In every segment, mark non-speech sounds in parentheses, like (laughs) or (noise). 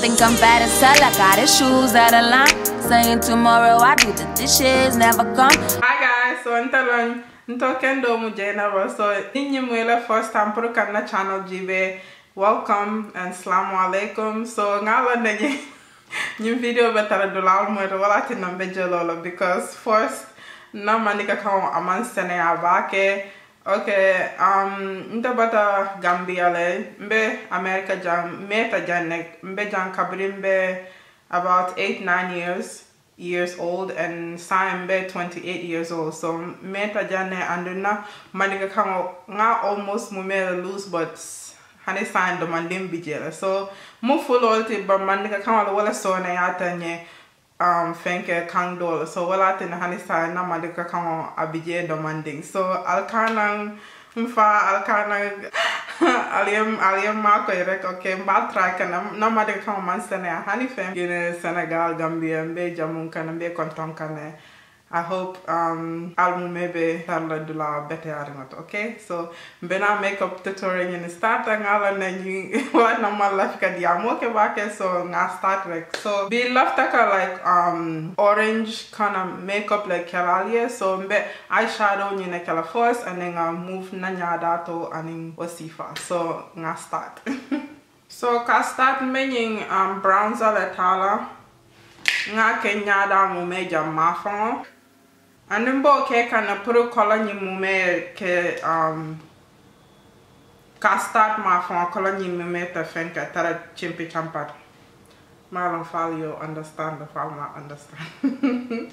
think I'm bad as hell. I got his shoes of line. Saying tomorrow I do the dishes, never come. Hi guys, so ntalon. So ninyi mwele first time pro na channel jibe. Welcome and salamu alaikum. So ngala nage nyim (laughs) video betara dolal to wala tin nambe jololo because first na manika kawo aman sene abake. Okay, um, nta bata Gambia le, mbe America jam, meta janek, mbe jan kabri mbe about 8-9 years years old and Sam be 28 years old. So meta jane anduna manika kama nga almost mumela lose but hani sign do mandim bijela so mu full ulti ba manika kama wala so na yata nye um fenke kang dol so wala tin hani sign na manika kama abije do manding so alkanang mfa alkanang (laughs) aliem aliem mako rek ok mba try kana no ma de kan man sene hani fem gine Senegal Gambia mbe jamun kana mbe konton kana I hope um album maybe tarla dula bete aringot okay? So bena makeup tutorial ni start ngala na ni (laughs) wa na malaf ka dia mo ke ba ke so nga start like so be love taka like um orange kind of makeup like kalalia so mbe eyeshadow ni na kala first and then I move na nya dato aning wasifa. So nga start. (laughs) So ka start meaning um bronzer la tala. Nga ke nya da mo me jam mafon and then bo ke kana puro color ni mume ke um ka start ma fon color ni mume ta fen ka tara chimpi champat malon fal you understand the fal ma understand. (laughs)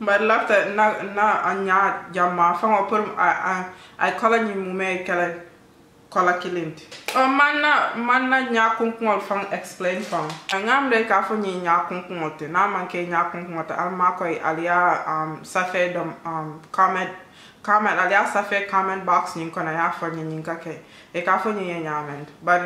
But lafta na na anya jama fon pur I I I color ni mume kala kola kilindi o oh, manna manna nya kunkuŋol faŋ explain faŋ ŋam de ka fo ñi nya kunkuŋol te na man ke nya kunkuŋol te al ma koy al ya um, safe dom um, comment comment alia ya safe comment box ñin kono ya fo ñi ñin ka ke. E ka fo ñi ye ñamend but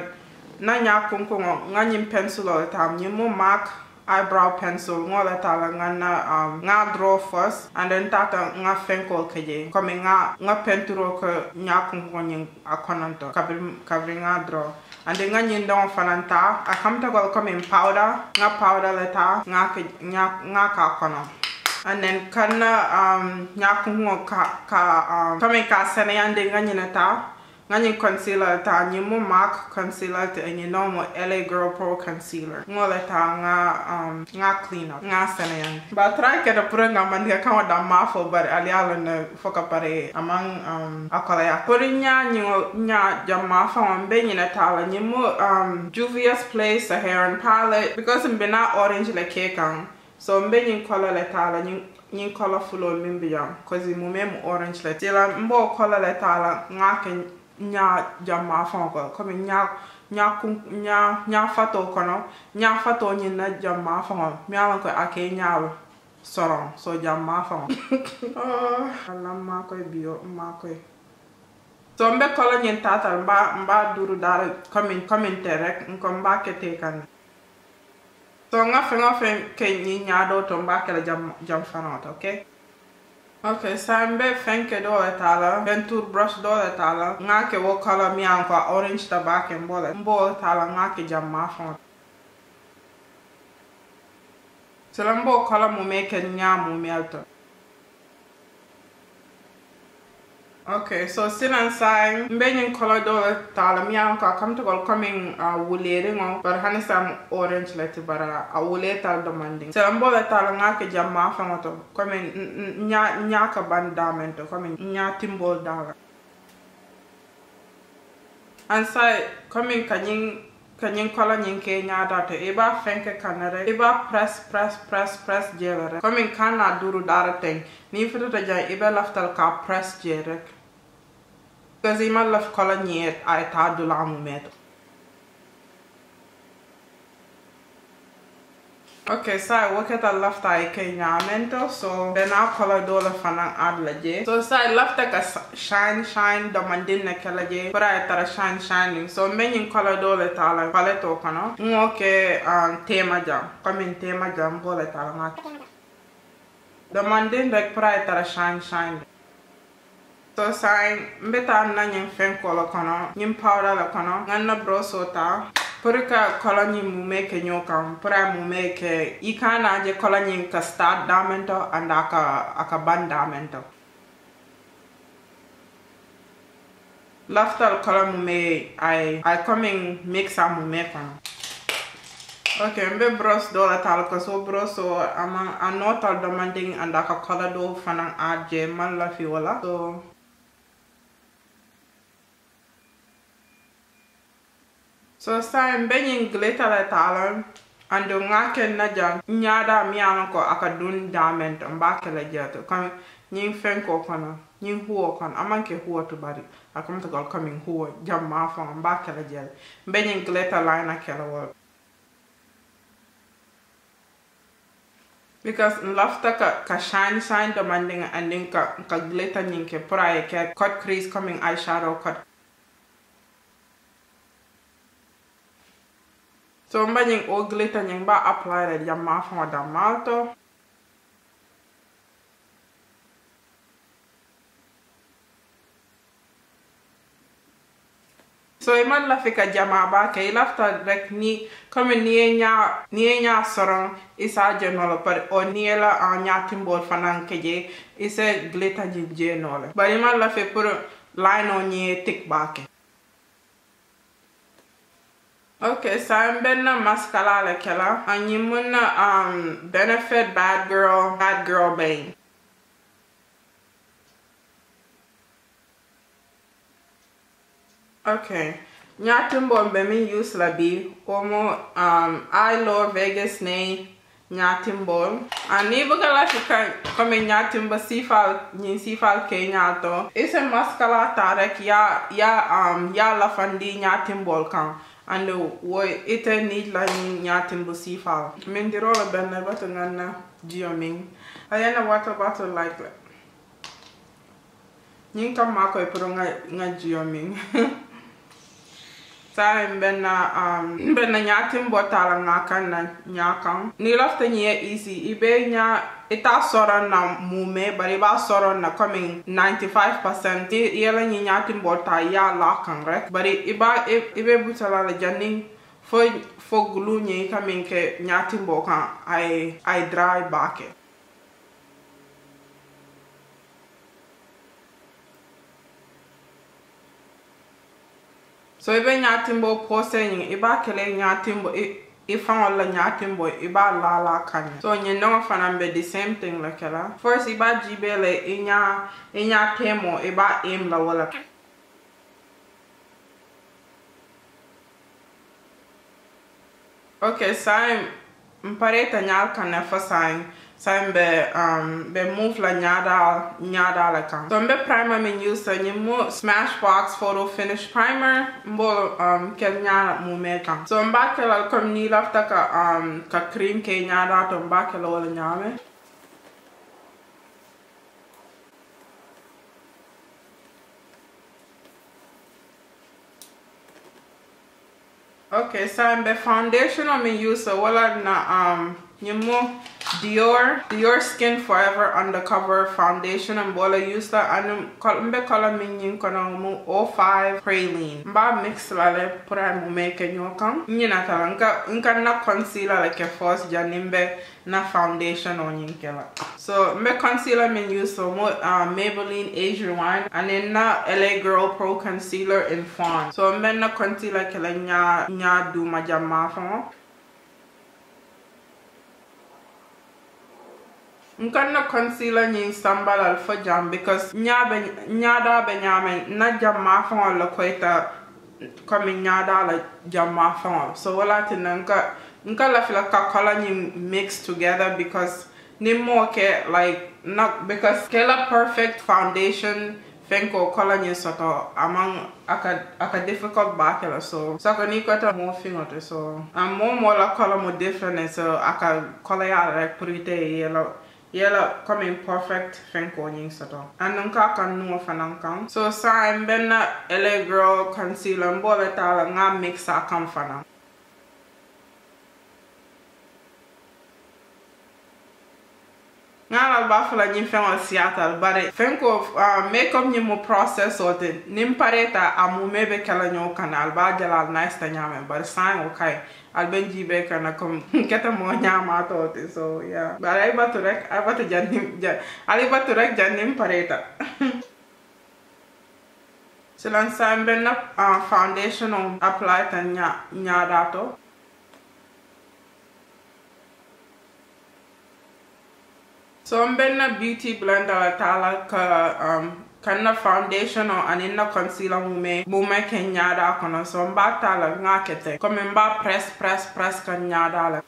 na nya kunkuŋo ŋa ñin pensulo tam ñin mu mark eyebrow pencil ŋo la tala ŋa na um, ŋa draw first and then ta tata ŋa fenkol ke je. Komi ŋa ŋa penturo ke nya kunko nyin a kononto kabri kabri ŋa draw. And then ŋa nyin don fanan ta a kamta gol komi powder ŋa powder la ta ŋa ke ŋa ŋa ka kono and then kana um nya kunko ka ka um komi ka sene yande ŋa nyina ta ngani concealer ta ni mo MAC concealer te ni no mo LA Girl Pro concealer. Ngole ta nga um nga clean up nga sene ba try ke da pura nga man ka kan da mafo bar ali ala na foka pare amang um akola ya. Pura nya ni nya jama fa on be ni na ta ni mo um Juvia's Place Saharan palette. Because mbe na orange le ke so mbe ni color le ta ni ni color full on mbe jam cause mu mem orange le tela mbo color le ta nga ke ñaa jamma faŋo kono komi ñaa ñaa fatoo kono ñaa fatoo ñiŋ na jamma faŋo miŋ a loŋ ko (laughs) a ka i ñaawo soroŋ so jamma faŋo walla n maa koyi biyo n maa koyi so n be kolo ñiŋ taatal n baa n baa duuru daala komi komin te rek nko so n ŋa feŋo feŋ ke ñiŋ ñaadoo to n ke la jam jam fanaŋo okay Ok, sa mbe fenke dole tala, bentur brush dole tala, nga ke wo color mi anko orange tabake mbole, mbole tala nga ke jamma fon. Selambo color mu meke nyamu mi alto. ok so sinan sai mbenyin color do tala mi an ka kam to gol coming a wulere ngo bar hani sam orange lati bara a wule tal do manding. So ambo tala nga ke jamma fa to coming nya nya ka bandamento coming nya timbol dala. An sai coming kanyin kanyin kola nyin ke nyaada to e iba fenke kanare iba e press press press press jelere komin kana duru dara teng ni fitata jay iba e laftal ka press jerek Because ima laf kala njiet a etadu l-amumet. Okay, sai wakata lafta ai kenyamento, so bena kola dola fana adlaje. So sai lafta a shine shine da mandin na kalaje, para tara shine shining. So menin kola dola tala paleto kana. Ngoke um, tema jam, kamin tema jam bola tala ma. Da mandin da para tara shine shine. to sai n be taa na ɲin fɛn kɔlɔ kɔnɔ ɲin pawda la kɔnɔ ŋa na broso ta pour que kɔlɔ ɲin mume kɛ ɲɔ kan pour a mume kɛ i kan na je kɔlɔ ɲin ka start damɛntɔ and a ka a ka ban damɛntɔ laftal kɔlɔ mume ay ay komin mix a mume kɔnɔ ok n be bros dɔ la taal ka so bros so ama a nɔɔtal dɔ man deŋ and a ka kɔlɔ dɔw fana a jɛ man lafi o la so so mbe ñiŋ glitter le tala ando ŋa ken na jaŋ ñaada mi ye ko aka dun damen to mba ke le jeto comme ñiŋ fenko kono ñiŋ huwo kono aman ke huwo to bari a komta gol coming huwo jam faŋo ke le glitter line a ke le wol because n lafta ka, ka shine shine demanding and then ka, ka glitter ñiŋ ke pour ye ke cut crease coming eyeshadow cut so mba ñiŋ o glitter ñiŋ ba apply le jam ma faŋo dammal to so i man lafi ka jama ba ke i lafta rek ni comme ni ye ɲa ni ye ɲa soroŋ i sa je no le bari o ni ye la uh, ɲa timbol fanaŋ ke je i se glitter ñiŋ je no le bari i man lafi pour line o ñi ye tik ok sayin benna mascara le kela a ñiŋ mun na um, benefit bad girl bad girl bane Okay. Nyatimbo be mi use la bi omo um I love Vegas ne nyatimbo ani buga la fika come nyatimbo sifal ni sifal ke nyato. Ise maskala tarek ya ya um ya la fandi nyatimbo kan ande uh, wo ite ni la ñatin bu sifaal min dirola benn batu nganna jiyo min. Ayena wata batu like ñing kam ma koy e pour nga nga jiyo min. (laughs) sai n bɛn na um, n bɛn na nyaa tin bɔ taala ŋa kan na nyaa kan. Ni lɔfta nyɛ easy. I bɛ nyaa i t'a sɔrɔ na muumɛ bari b'a sɔrɔ na kɔmi 95 percent. I yɛlɛ nyɛ nyaa tin bɔ taa i y'a la kan rɛ bari i b'a i bɛ butala la janni fo fo gulu nyɛ i ka min kɛ nyaa tin bɔ kan a ye a ye so i be ɲatimbo pose ñiŋ i b'a kele ɲatimbo i faŋo la ɲatimbo i b'a lala kaɲa so ñiŋ noŋo fanaŋ be the same thing la kela first i b'a jibe le i ɲa i ɲa i aim la wala ok sayin n pareta ñaal kaŋ ne fo sayin be um, be move la ñaada ñaada le kaŋ so mbe primer min use ñiŋ mu smashbox photo finish primer mbo um, kel ñaala mume kaŋ so mba kelal comme ni lafta ka um, ka cream ke ñaada to mba kela wala ñaame Okay, so the foundation I'm use wala na um nyimo Dior Dior Skin Forever Undercover Foundation. And bola that and mbe color min yin kono mo 05 Praline. Mba mix lale pura mo make nyo kan nyina tala nka na concealer like a first janimbe na foundation on yin kela so mbe concealer min use so mo uh, Maybelline Age Rewind and then na LA Girl Pro Concealer in Fawn so mbe na concealer kela nya nya do ma jamma famo nkan na concealer ñiŋ sambalal fo jam because ñaabe ñaada be ñaame na jamma faŋo la koyta comme ñaada la jamma faŋo so wala tinna nka nka lafila ka kola ñiŋ mix together because ni moo ke like na because ke la perfect foundation fenko kola ñiŋ soto amaŋ aka aka difficult baake la so sako ni kota fiŋo te so am moo moo la kola mo different so aka kola yaa rek pour ite yela comme imperfect fenkonyiŋsɔtɔ a niŋ ka kaŋ nuŋɔ fanaŋ kaŋ so sãn n bena ele girl concealer n boo be mix a kaŋ fanaŋ ngala ba fala ñiŋ feŋol siyatal bari feŋ ko uh, makeup ñiŋ mu process o ti niŋ pareta a mume be kela ñoo kana al ba jala al nice ta ñaame bari saŋ o kay al ben jibe kana comme (laughs) keta moo ñaamato ti so yeah. Bari ay batu rek ay batu jannim ali batu rek jannim pareta silan (laughs) saŋ benna uh, foundation o apply ta ñaadato so n bɛn beauty blender la taa la ka um, ka foundation o ani concealer mume, mume mu mɛ kɛ n nyaada a kɔnɔ la n k'a kɛ tɛ komi n b'a press press press ka la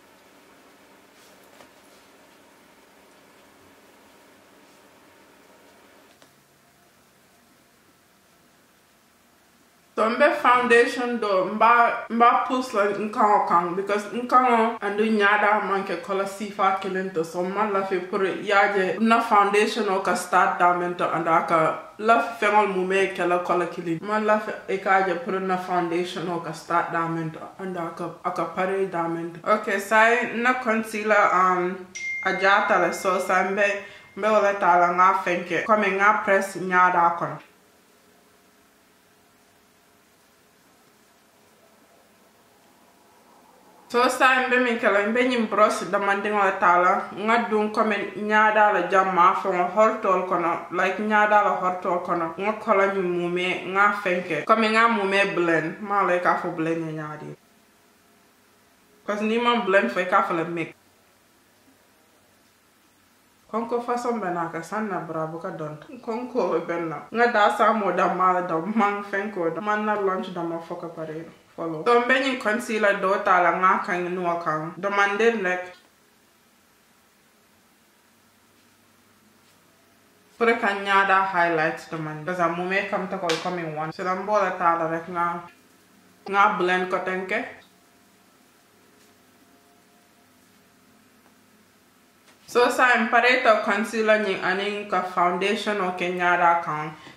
so foundation do n b'a n b'a pus la n kaŋɔ kaŋ because n kaŋɔ andu nyaada man kɛ kɔla sifa kelen to so n ma lafi pour yaajɛ na foundation o ka start damen to anda ka lafi feŋol mu me kɛla kɔla kili. Ma lafi i kaajɛ pour na foundation o ka start damen to anda ka a ka pare damen to ok sai na concealer um, a la so sai n bɛ n bɛ wala taala ŋa fɛn kɛ komi press nyaada kɔnɔ so sa n be min kɛla n be ñin brosi damandiŋo le taa la n ŋa duŋ komi ñaadaa la jamma feŋo horitol kono like ñaadaa la horitol kono n ŋa kola ñin mume n ŋa feŋ ke. Komi n ŋa mume blend maa la i ka fo blend ye ñaadi. Parce ni man blend fo i ka fo le mik. Konko façon bɛ naa ka san na bara bu ka dɔnta konko bɛ na n ŋa daa saa mo dammaa la dam maŋ feŋ ko dam maŋ na lunch dama fo ka pare. Follow. So mbe ñiŋ concealer doo taa la ŋa kaŋ nuwo kaŋ domandin rek pour ka ñaada highlight domandi parce que mume kamta ko comme in one. Sila mboo la taa la rek ŋa ŋa blend ko tenke so sayin pareta concealer ñiŋ aniŋ ka foundation o ke ñaada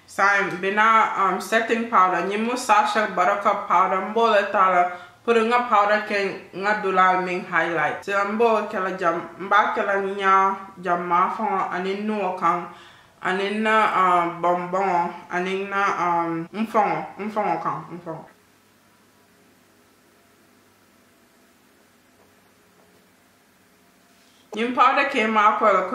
sai bena um setting powder ni mo sasha baraka powder mbole tala por nga powder ken nga dulal ming highlight so ambo kala jam mba kala nya jam ma fa ani no kan ani na um bonbon ani na um mfon mfon kan mfon Yung powder came out for the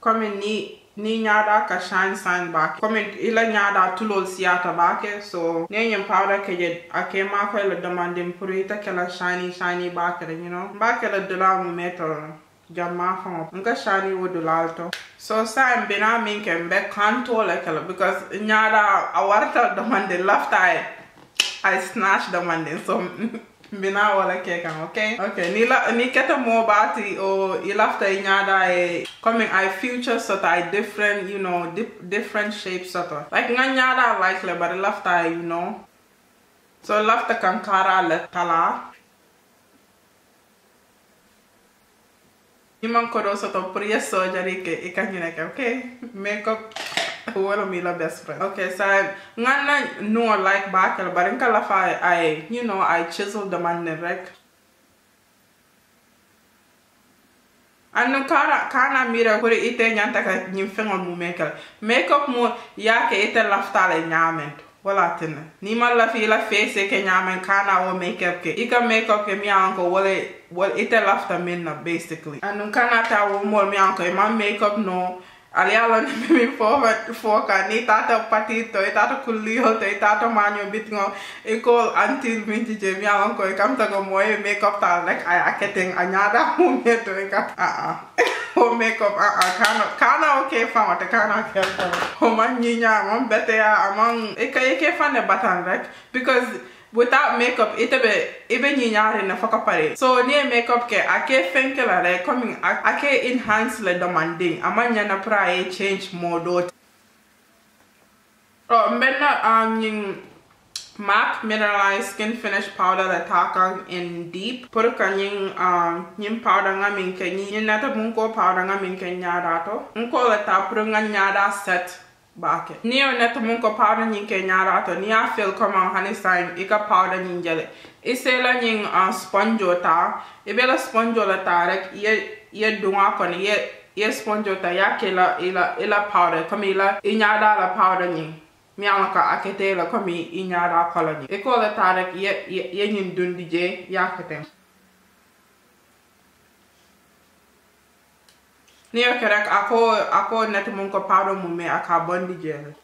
coming neat ni ñaada ka shine shine baake comme ila ñaada tulol siyata baake so ne ñiŋ powder ke je a ke maa ko la demandin pour ita ke la shiny shiny baake you know? Mbaa ke la dula mu metol jamma faŋo nka shiny wo dulal to so sayin bina miŋ ke mbe kanto le ke la because ñaada a warta lafta ay ay snatch demandin so (laughs) mbina wala ke kan okay? Okay ni la ni keta mo bati o i lafta i nyada e coming i future sort I different you know different shapes sort like nga nyada like le but lafta you know. So lafta kan kara le tala Imam kodo soto priya surgery ke ikanyu neke, okay? Makeup wala mi la best friend. Okay, so ngana no like back but in kalafa I you know I chiseled the man neck. Anu kara kana mira kuri ite nyanta ka nyimfengo mu makeup. Makeup mu yake ite laftale nyamen wala tina ni ma la fi la face ke nyamen kana wo makeup ke. Ika makeup ke mi anko wala wala ite lafta minna basically. Anu kana ta wo mo mi anko ma makeup no ali ala (laughs) ni mi fofa foka ni tata patito e tata kulio te tata manyo bitngo. E ko until minti je mi ala ko e kam ta ko moye makeup ta like ay aketeng anyada mo (laughs) meto e ka a a o (laughs) makeup a a kana kana okay fa wata kana ke fa o man nyinya mon bete ya among e ka e ke fa ne batan like because without makeup ite be ibe nyinyare na faka pare. So ni makeup ke ake fenke la re coming ake enhance le demanding amanya na pra change modo oh mbenna um ning MAC Mineralized Skin Finish Powder la taka in deep. Por ka ning um ning powder nga min ke ni nata bunko powder nga min ke nyada to nko la ta nyada set baake ni yo neta mun ko powder ñiŋ ke ñaara to ni ye feel comment hani sayin i ka powder ñiŋ jele i se la ñiŋ uh, sponge ta i be la sponge la ta rek ye ye duŋa kono ye ye sponge ta ya ke la ila ila powder comme ila inyada la powder ni mi ala ka akete la comme inyada kala ni e ko la ta rek ye ye nyin dundi je ya kete Ni yo kerek ako, ako neti moun ko pado moun me a ka bondi jel.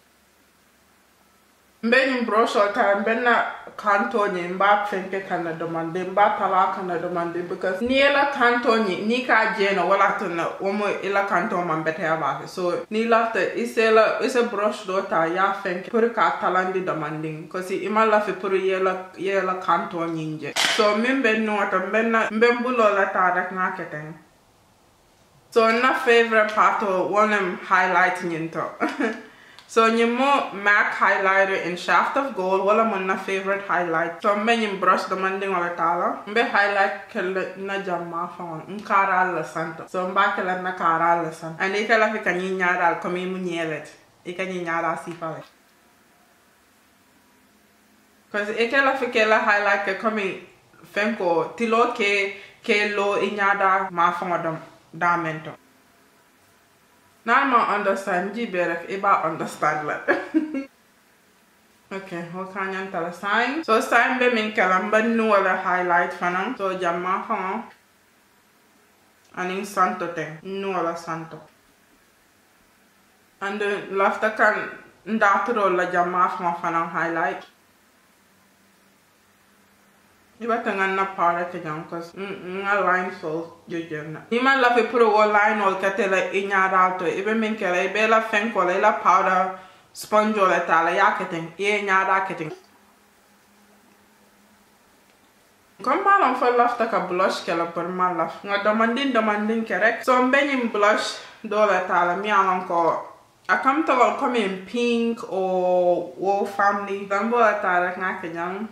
Mbe yon brosol ta, mbe na kanto nye, mba fenke kana domande, mba tala kana domande. Because ni ela kanto nye, ni ka jeno wala tona, omo ela kanto man bete abake. So ni lafte, ise la, ise bros do ta ya fenke, puri ka talandi domande. Kosi ima lafi puri yela, yela kanto nye nje. So mbe nou ata, mbe na, mbe mbulo la ta dek na keteng. So na favorite part o wonem highlight ñinto (laughs) So nyimo MAC highlighter in Shaft of Gold wala mo na favorite highlight. So mbe nyim brush the manding wala tala. Mbe highlight kele na jamma fon. Nkara la santo. So mba kele na kara la santo. And ika la fika nyi nyara komi mu nyelet. Ika nyi nyara si pale. Cause ika la fika la highlight ke komi fenko tilo ke ke lo inyada ma fon dam damento. I understand you better if I understand that. (laughs) okay, you tell us sign? So sign be min kalam ba no wala highlight fanang. So jamma fang. Aning santo te. No wala santo. And the lafta kan ndatro la jamma fang fanang highlight. You better not na para te jam cause nga line so je je na. Ni man la fe pro online ol ka te la inya rato e be men ke la e be la fen ko la la powder sponge Jag ta la Jag keten e nya ra keten. Kom ba lan fa lafta ka blush ke la per ma laf. Nga demandin demandin ke rek. So mbenim blush do la ta la mi an ko I come to come in pink or wool family. Dambo la ta la nga kenyang.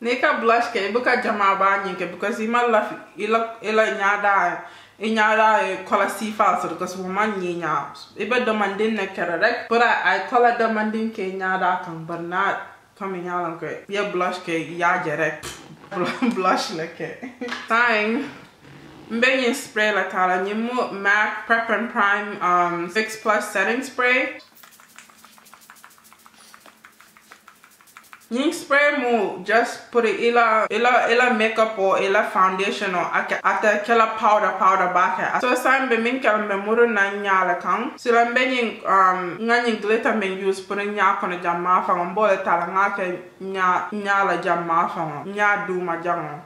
Nika blush ke buka jama ba nyinke because ima la ila ila nyada inyada e kola sifa so because woman nyinya iba demanding na kera rek but I, I kola demanding ke nyada kan but not coming out ke ya blush ke ya jerek (laughs) blush ke. (laughs) Time. Mbenye spray la kala nyimu MAC Prep and Prime um Fix+ setting spray Ning spray mo just put it ila ila ila makeup or ila foundation or ake ate kela powder powder bake. So sam be min kala be muru na nyala kang. Sila be ning um nga ning glitter men use put nya kono jamma fa ngol tala nga ke nya nyala jamma fa nya du ma jango.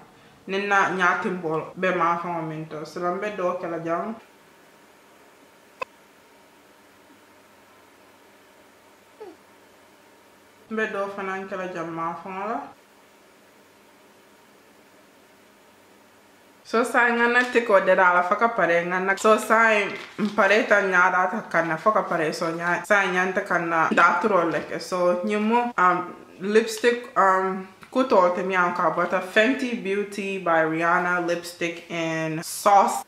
Nina nya timbol be ma fa min to. Sila be do kala jango. Jang mbe do fanan kala jamma fon la. So sai ngana tiko de dala faka pare ngana so sai mpare ta nyada ta kana faka pare so nya sai nyanta kana datro leke so nyumu um lipstick um kuto te mi anka bata Fenty Beauty by Rihanna lipstick in sauce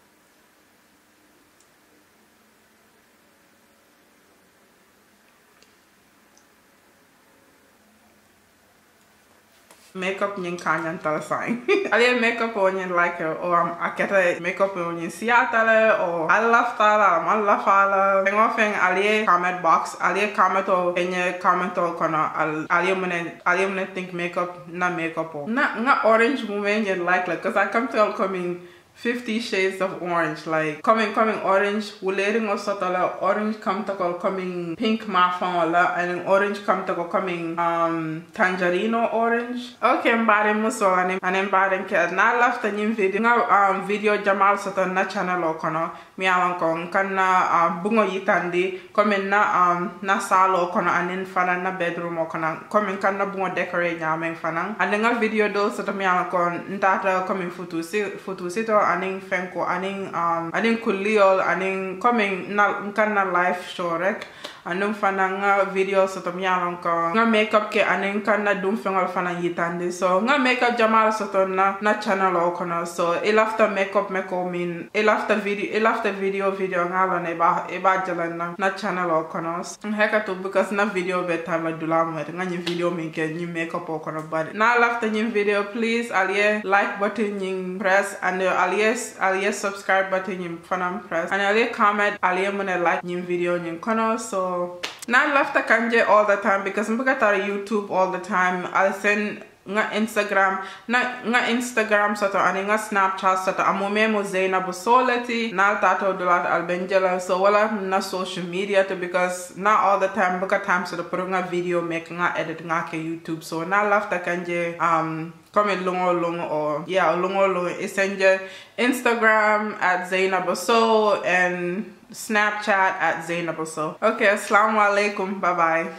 makeup nyin kanyan tala sain. Ali makeup on yin like o am aketa makeup on yin siatale o Allah tala am Allah fala. Tengo feng ali comment box ali comment o enye comment o kono al ali mune ali mune think makeup na makeup o. Na nga orange mumen yin like like cause I come to coming 50 shades of orange like coming coming orange wuleri ngo sotala orange to coming pink mafan wala and orange to coming um tangerino orange. Okay mbare muso anem anem mbare ke na lafta nyim video nga um video jamal soto na channel o kono mi awan ko kanna um, bungo yitandi coming na um na salo kono anen fana na bedroom o kono coming kanna bungo decorate nyamen fana anen video do soto mi awan ko ndata coming futu si futu sito aning fenko aning um aning kuliol aning coming na nkan na live show rek anum fana nga video soto miyalon ko nga makeup ke anen kan na dum fengol fana yitande so, nga makeup jamal soto na na channel o kono so e ilafta makeup meko min e ilafta video e ilafta video video nga lon e ba e ba jalan na na channel o kono heka to because na video beta ma dula mo nga ni video min ke ni makeup o kono ba na lafta ni video, please aliye like button ning press, and aliye aliye subscribe button ning fanam press. And aliye comment aliye mo like ni video ning kono so na lafta kanje all the time because mbuka tara youtube all the time. I'll send nga instagram na nga instagram soto ani nga snapchat soto. Amo memo zainabu solati na tato dolat albenjela so wala na social media to because not all the time buka time soto puro nga video make nga edit nga ke youtube. So na lafta kanje um comment lungo lungo or yeah lungo lungo. Isenje instagram at Zainaba Sow and snapchat at Zainaba Sow okay assalamu alaikum. Bye bye